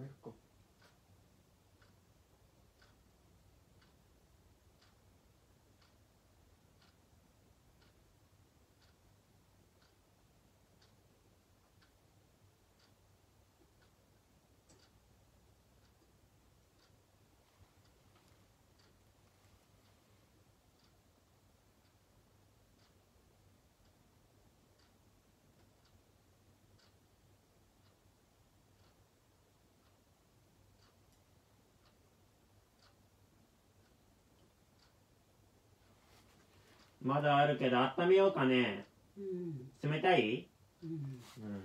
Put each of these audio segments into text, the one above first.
止めまだあるけど温めようかね。うん。冷たい？うん。うん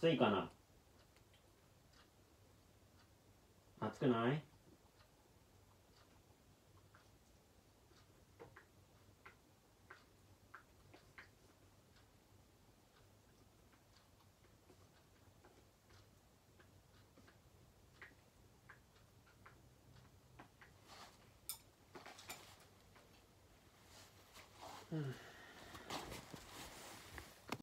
暑いかな？暑くない？うん。